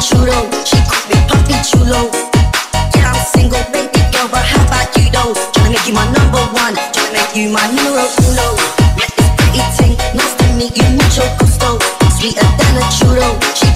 Chulo. She could be papi chulo. Yeah, I'm single, baby girl, but how about you though? Tryna make you my number one, tryna make you my numero uno. Met this pretty ting, nice to meet you, mucho gusto. Sweeter than a chulo. She